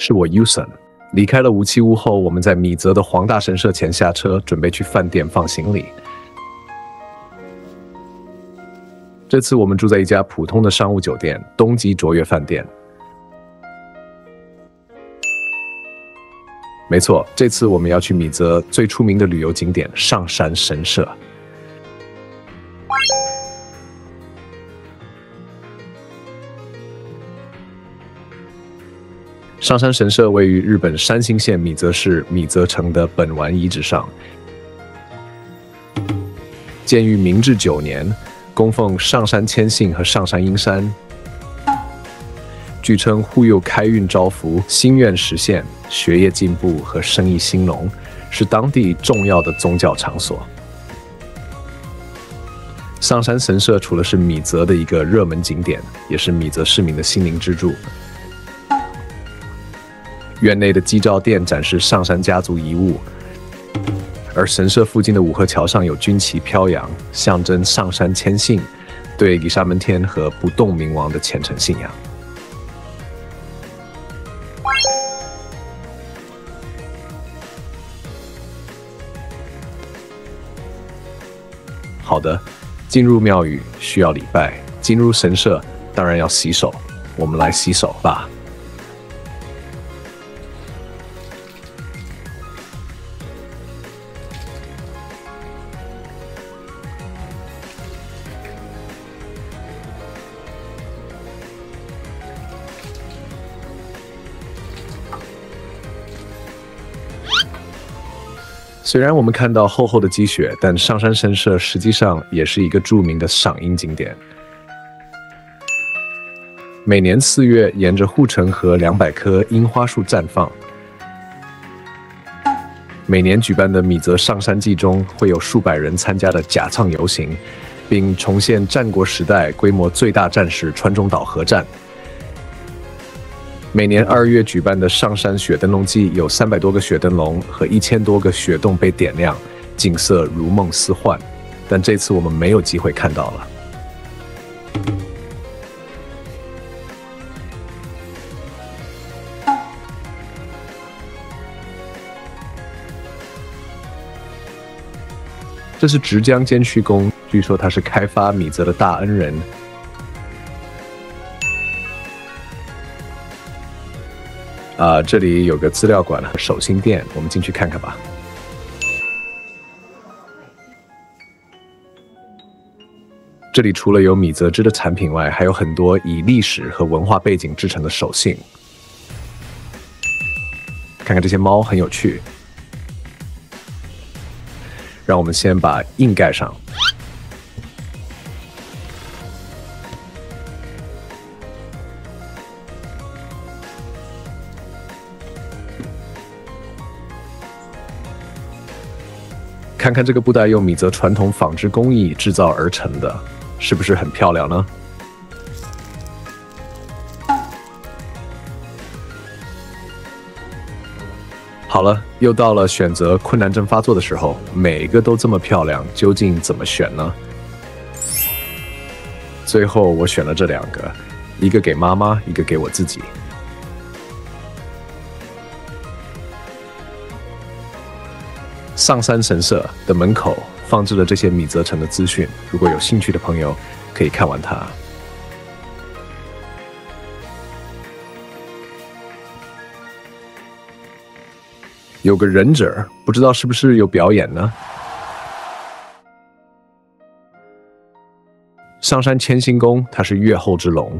是我 Uson。离开了无期屋后，我们在米泽的黄大神社前下车，准备去饭店放行李。这次我们住在一家普通的商务酒店——东极卓越饭店。没错，这次我们要去米泽最出名的旅游景点上山神社。上山神社位于日本山形县米泽市米泽城的本丸遗址上，建于明治九年，供奉上山谦信和上山英山。据称护佑开运招福、心愿实现、学业进步和生意兴隆，是当地重要的宗教场所。上山神社除了是米泽的一个热门景点，也是米泽市民的心灵支柱。院内的祭照殿展示上山家族遗物，而神社附近的五河桥上有军旗飘扬，象征上山谦信对伊沙门天和不动明王的虔诚信仰。好的，进入庙宇需要礼拜，进入神社当然要洗手。我们来洗手吧。虽然我们看到厚厚的积雪，但上山神社实际上也是一个著名的赏樱景点。每年四月，沿着护城河，两百棵樱花树绽放。每年举办的米泽上山季中，会有数百人参加的假唱游行，并重现战国时代规模最大战事川中岛合战。每年二月举办的上山雪灯笼季，有三百多个雪灯笼和一千多个雪洞被点亮，景色如梦似幻。但这次我们没有机会看到了。这是直江监区公，据说他是开发米泽的大恩人。啊，这里有个资料馆和手信店，我们进去看看吧。这里除了有米泽织的产品外，还有很多以历史和文化背景制成的手信。看看这些猫很有趣，让我们先把印盖上。看看这个布袋用米泽传统纺织工艺制造而成的，是不是很漂亮呢？好了，又到了选择困难症发作的时候，每一个都这么漂亮，究竟怎么选呢？最后我选了这两个，一个给妈妈，一个给我自己。上山神社的门口放置了这些米泽城的资讯，如果有兴趣的朋友可以看完它。有个忍者，不知道是不是有表演呢？上山千星宫，它是月后之龙。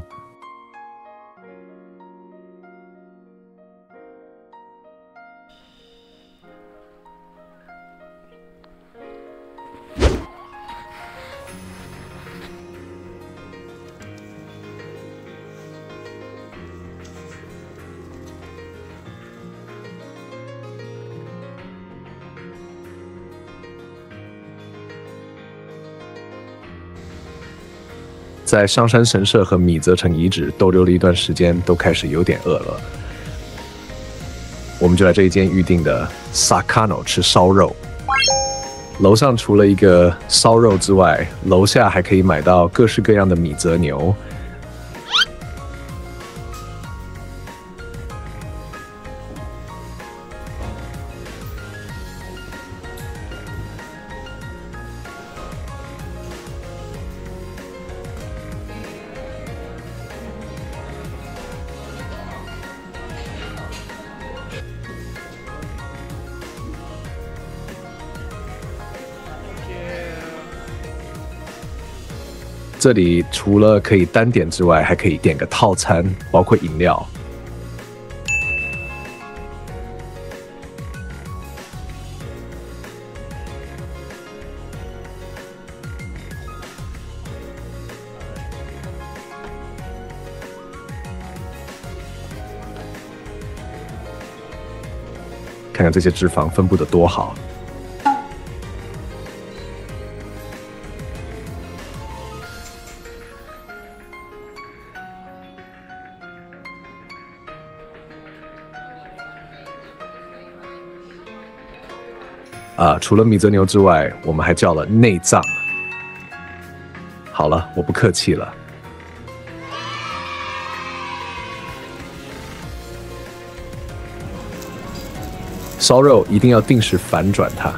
在上山神社和米泽城遗址逗留了一段时间，都开始有点饿了。我们就来这一间预定的 Sakano 吃烧肉。楼上除了一个烧肉之外，楼下还可以买到各式各样的米泽牛。这里除了可以单点之外，还可以点个套餐，包括饮料。看看这些脂肪分布的多好。啊，除了米泽牛之外，我们还叫了内脏。好了，我不客气了。烧肉一定要定时反转它。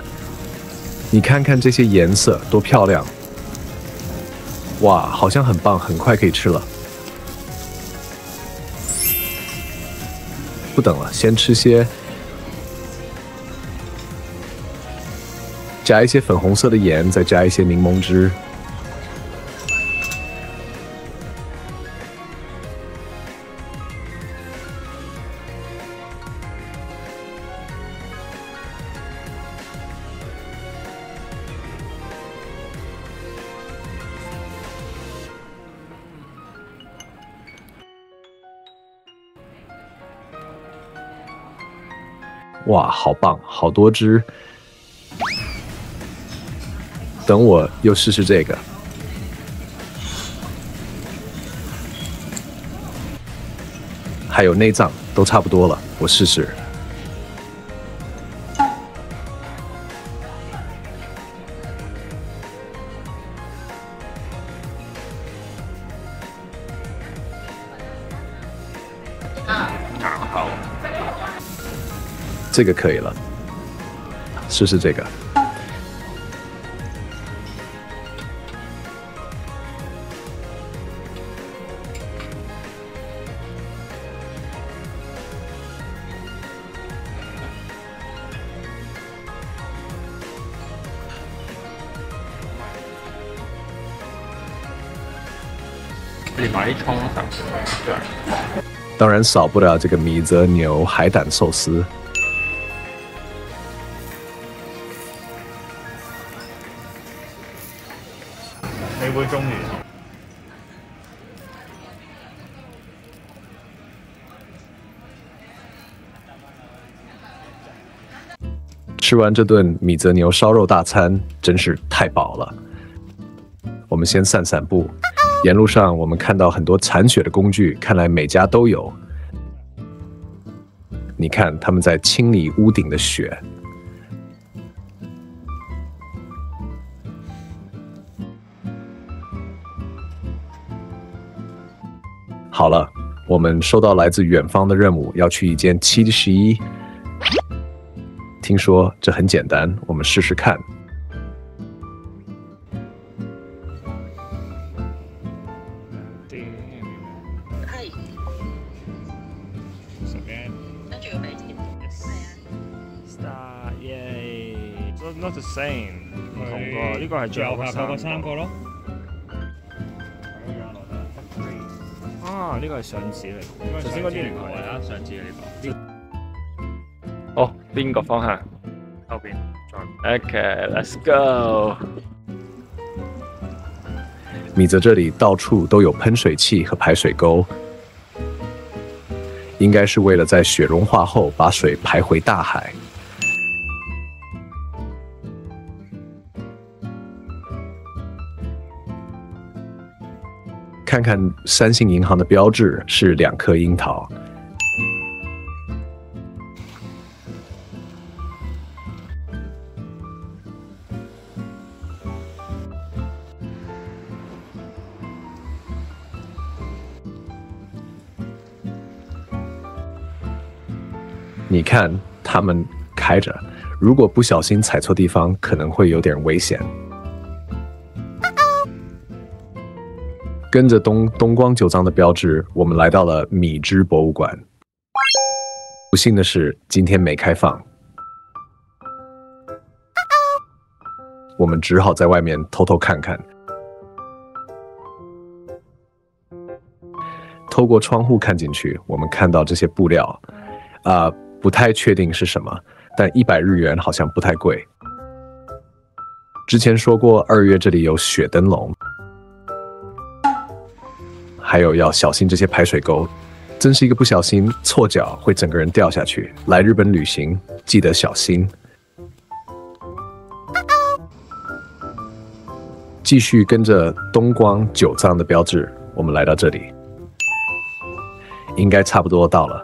你看看这些颜色多漂亮！哇，好像很棒，很快可以吃了。不等了，先吃些。加一些粉红色的盐，再加一些柠檬汁。哇，好棒，好多汁！等我又试试这个，还有内脏都差不多了，我试试。好，这个可以了，试试这个。你把一冲上去，对。当然少不了这个米泽牛海胆寿司。你会中意？吃完这顿米泽牛烧肉大餐，真是太饱了。我们先散散步。沿路上，我们看到很多铲雪的工具，看来每家都有。你看，他们在清理屋顶的雪。好了，我们收到来自远方的任务，要去一间七十一。听说这很简单，我们试试看。係最後嗰三個咯。啊，呢個係上次嚟，頭先嗰啲唔係啊，上次嘅呢個。哦，邊個方向？後邊。OK，let's go。米泽这里到处都有喷水器和排水沟，应该是为了在雪融化后把水排回大海。看看三星银行的标志是两颗樱桃。你看，他们开着，如果不小心踩错地方，可能会有点危险。跟着东东光酒藏的标志，我们来到了米芝博物馆。不幸的是，今天没开放，我们只好在外面偷偷看看。透过窗户看进去，我们看到这些布料，啊，不太确定是什么，但一百日元好像不太贵。之前说过，二月这里有雪灯笼，还有要小心这些排水沟，真是一个不小心错脚会整个人掉下去。来日本旅行记得小心。继续跟着东光九藏的标志，我们来到这里，应该差不多到了。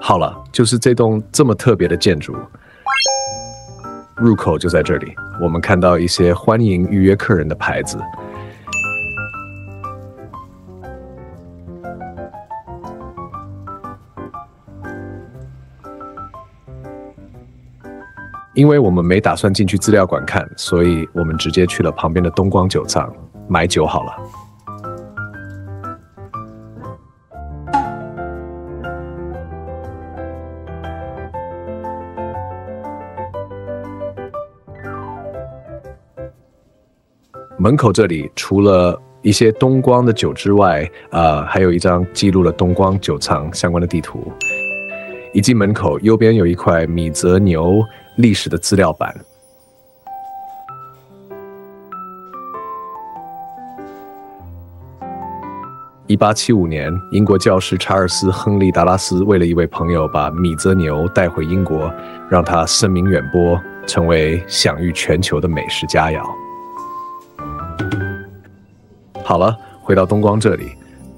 好了，就是这栋这么特别的建筑，入口就在这里。我们看到一些欢迎预约客人的牌子。因为我们没打算进去资料馆看，所以我们直接去了旁边的东光酒藏买酒好了。门口这里除了一些东光的酒之外，呃，还有一张记录了东光酒藏相关的地图。一进门口，右边有一块米泽牛。历史的资料板。一八七五年，英国教师查尔斯·亨利·达拉斯为了一位朋友，把米泽牛带回英国，让他声名远播，成为享誉全球的美食佳肴。好了，回到东光这里。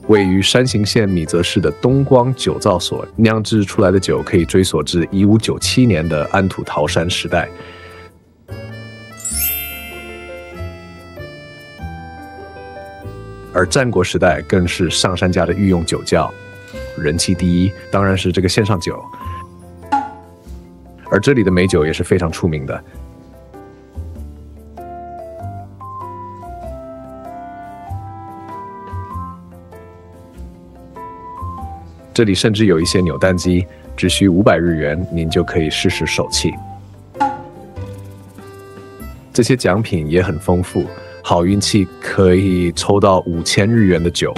位于山形县米泽市的东光酒造所酿制出来的酒，可以追溯至一五九七年的安土桃山时代，而战国时代更是上山家的御用酒窖，人气第一，当然是这个线上酒。而这里的美酒也是非常出名的。这里甚至有一些扭蛋机，只需五百日元，您就可以试试手气。这些奖品也很丰富，好运气可以抽到五千日元的酒。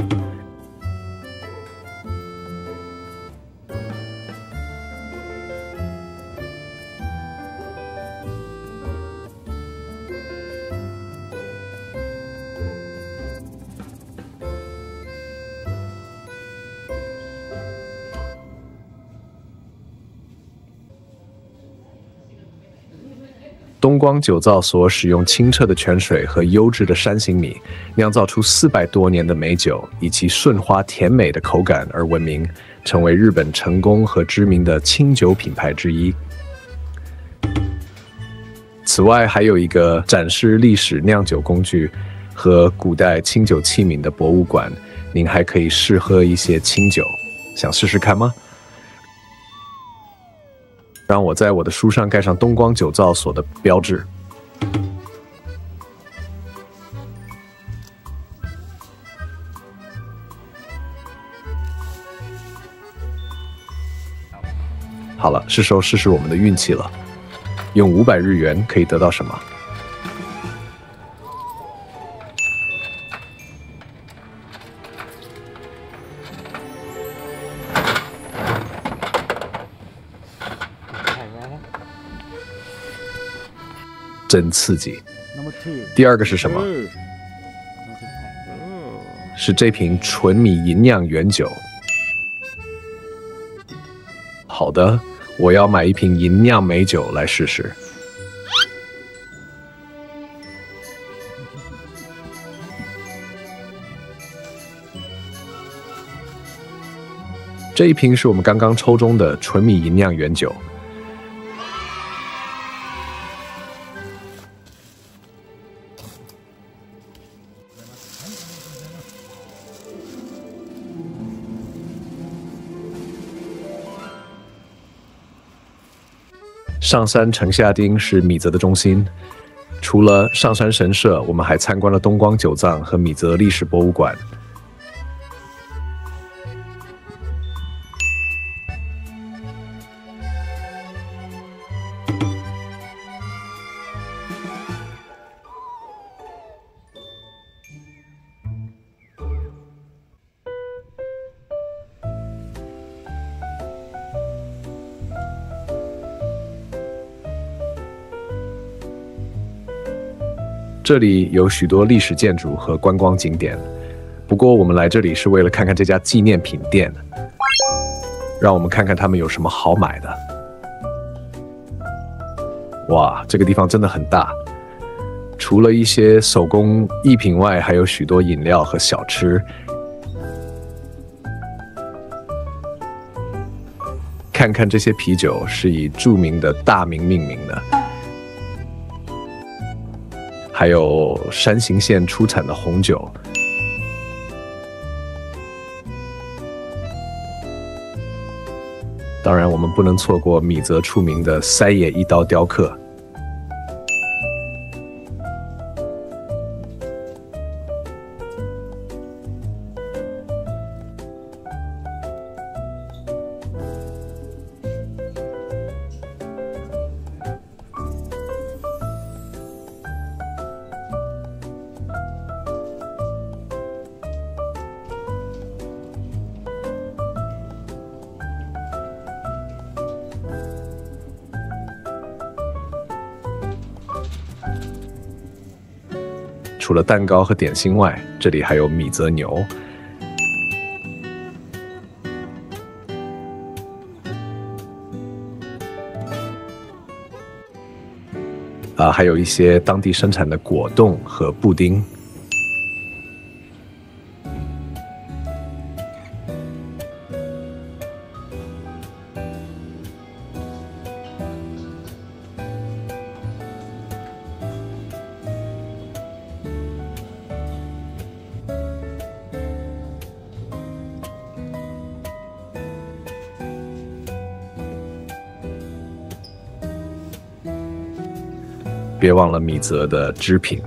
光酒造所使用清澈的泉水和优质的山形米，酿造出四百多年的美酒，以其顺滑甜美的口感而闻名，成为日本成功和知名的清酒品牌之一。此外，还有一个展示历史酿酒工具和古代清酒器皿的博物馆，您还可以试喝一些清酒，想试试看吗？让我在我的书上盖上东光酒造所的标志。好了，是时候试试我们的运气了。用五百日元可以得到什么？真刺激！第二个是什么？是这瓶纯米吟酿原酒。好的，我要买一瓶吟酿美酒来试试。这一瓶是我们刚刚抽中的纯米吟酿原酒。上山城下町是米泽的中心。除了上山神社，我们还参观了东光九藏和米泽历史博物馆。这里有许多历史建筑和观光景点。不过我们来这里是为了看看这家纪念品店，让我们看看他们有什么好买的。哇，这个地方真的很大，除了一些手工艺品外，还有许多饮料和小吃。看看这些啤酒是以著名的大名命名的，还有山形县出产的红酒。当然，我们不能错过米泽出名的塞野一刀雕刻。蛋糕和点心外，这里还有米泽牛，啊，还有一些当地生产的果冻和布丁。别忘了米泽的织品。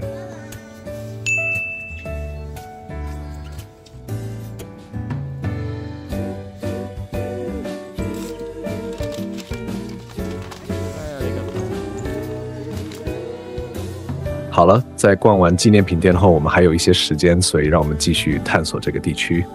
好了，在逛完纪念品店后，我们还有一些时间，所以让我们继续探索这个地区。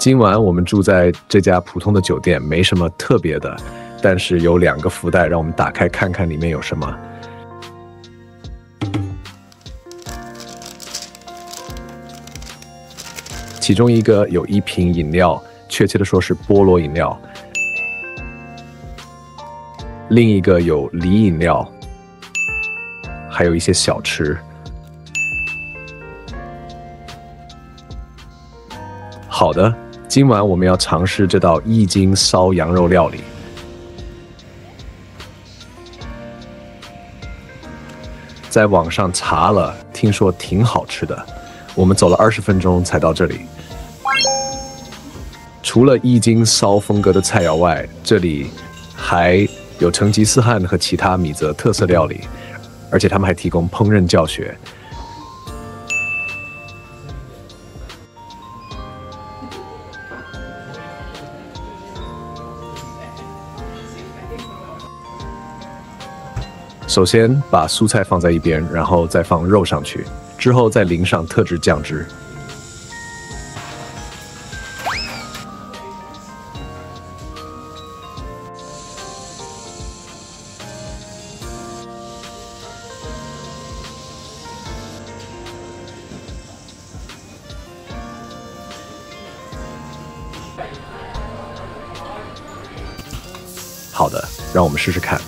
今晚我们住在这家普通的酒店，没什么特别的，但是有两个福袋，让我们打开看看里面有什么。其中一个有一瓶饮料，确切的说是菠萝饮料；另一个有梨饮料，还有一些小吃。好的，今晚我们要尝试这道易筋烧羊肉料理。在网上查了，听说挺好吃的。我们走了二十分钟才到这里。除了易经烧风格的菜肴外，这里还有成吉思汗和其他米泽特色料理，而且他们还提供烹饪教学。首先把蔬菜放在一边，然后再放肉上去，之后再淋上特制酱汁。好的，让我们试试看。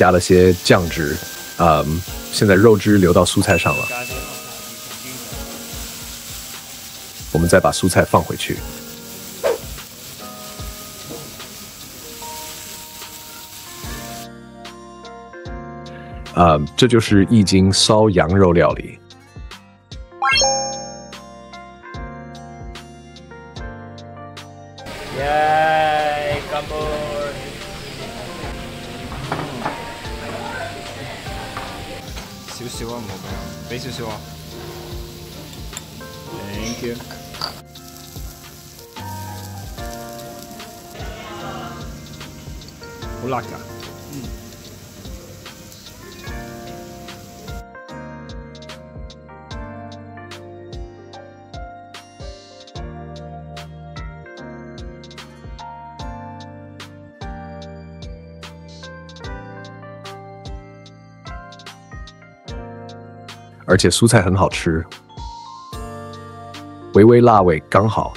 加了些酱汁，嗯，现在肉汁流到蔬菜上了，我们再把蔬菜放回去。啊，这就是一斤烧羊肉料理。而且蔬菜很好吃，微微辣味刚好。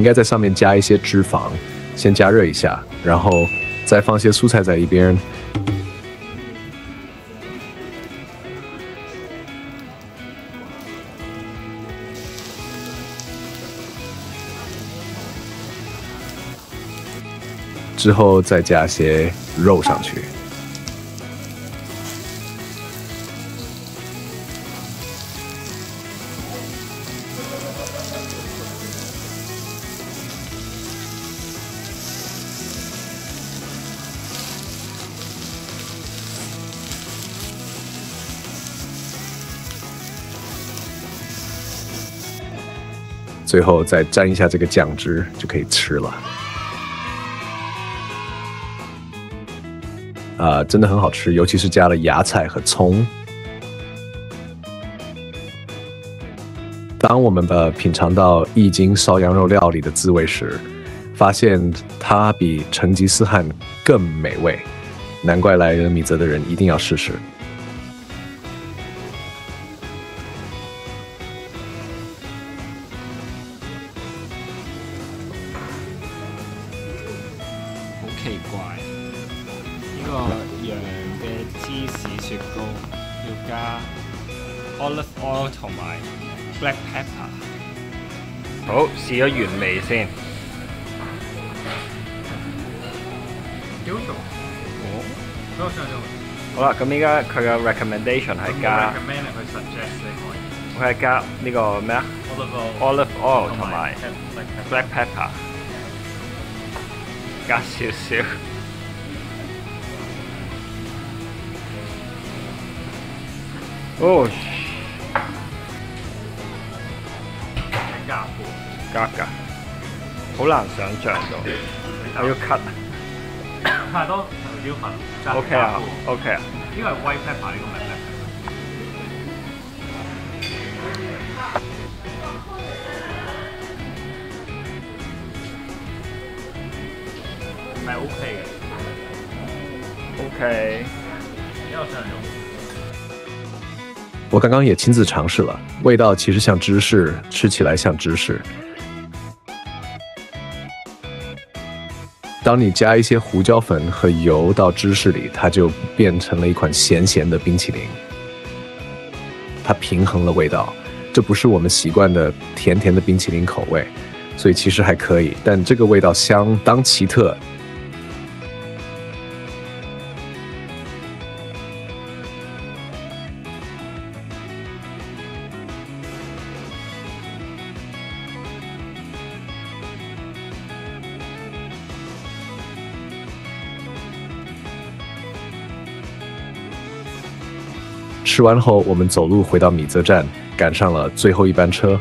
应该在上面加一些脂肪，先加热一下，然后再放些蔬菜在一边，之后再加些肉上去。最后再沾一下这个酱汁，就可以吃了。啊，真的很好吃，尤其是加了芽菜和葱。当我们把品尝到一斤烧羊肉料理的滋味时，发现它比成吉思汗更美味，难怪来米泽的人一定要试试。奇怪，呢個羊嘅芝士雪糕要加 olive oil 同埋 black pepper。好，試咗原味先。幾好啦，咁依家佢嘅 recommendation 係加。recommend 佢 suggest 你可以。佢係加呢個咩啊？olive oil 同埋 black pepper，加少少。哦，加加㗎，好難想像到，我要 cut。太多頭椒粉。OK 啊，OK 啊。呢個係 white pepper，呢個唔 OK 嘅，OK，因為我想用。我刚刚也亲自尝试了，味道其实像芝士，吃起来像芝士。当你加一些胡椒粉和油到芝士里，它就变成了一款咸咸的冰淇淋，它平衡了味道。这不是我们习惯的甜甜的冰淇淋口味，所以其实还可以，但这个味道相当奇特。吃完后，我们走路回到米泽站，赶上了最后一班车。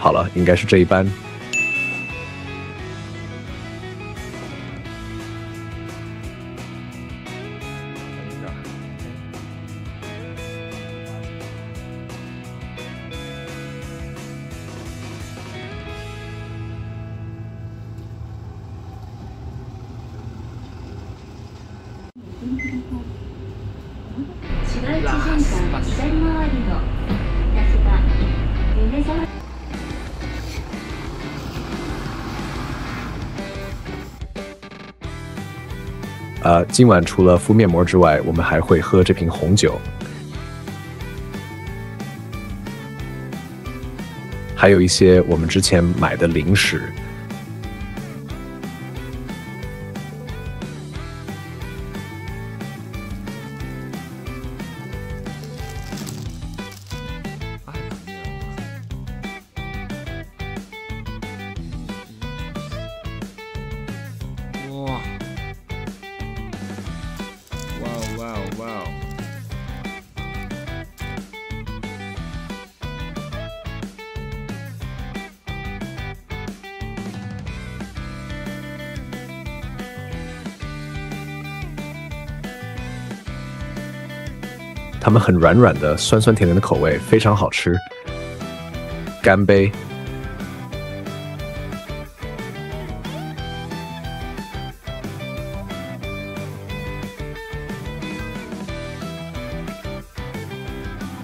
好了，应该是这一班。呃，今晚除了敷面膜之外，我们还会喝这瓶红酒，还有一些我们之前买的零食。它们很软软的，酸酸甜甜的口味非常好吃。干杯！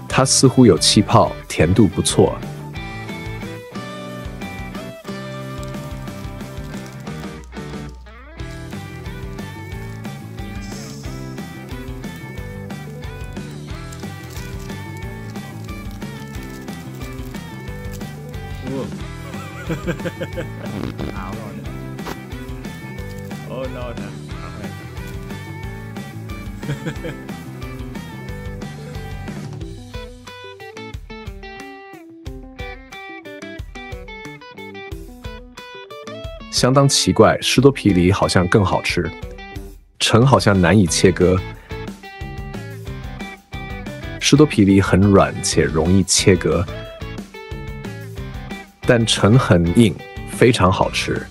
它似乎有气泡，甜度不错。相当奇怪，施多啤梨好像更好吃，橙好像难以切割。施多啤梨很软且容易切割，但橙很硬，非常好吃。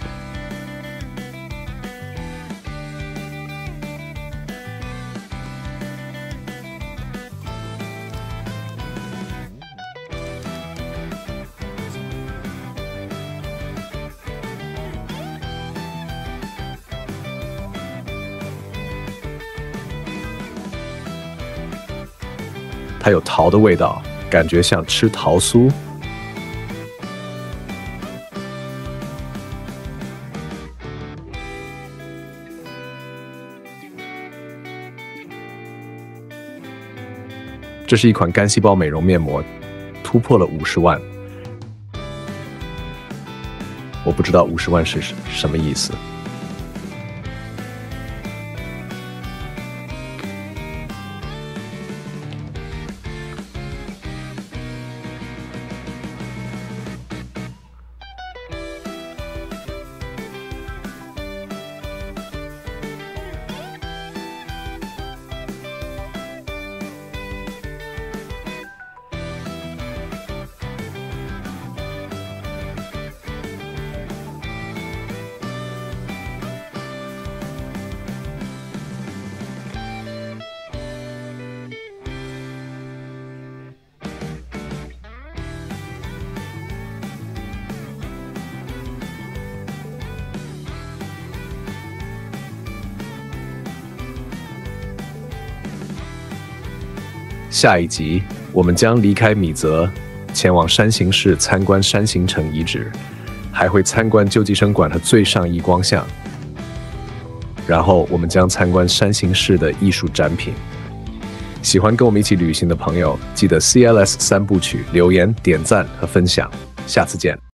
它有桃的味道，感觉像吃桃酥。这是一款干细胞美容面膜，突破了五十万。我不知道五十万是什么意思。下一集，我们将离开米泽，前往山形市参观山形城遗址，还会参观救济生馆和最上一光像。然后，我们将参观山形市的艺术展品。喜欢跟我们一起旅行的朋友，记得 CLS 三部曲留言、点赞和分享。下次见。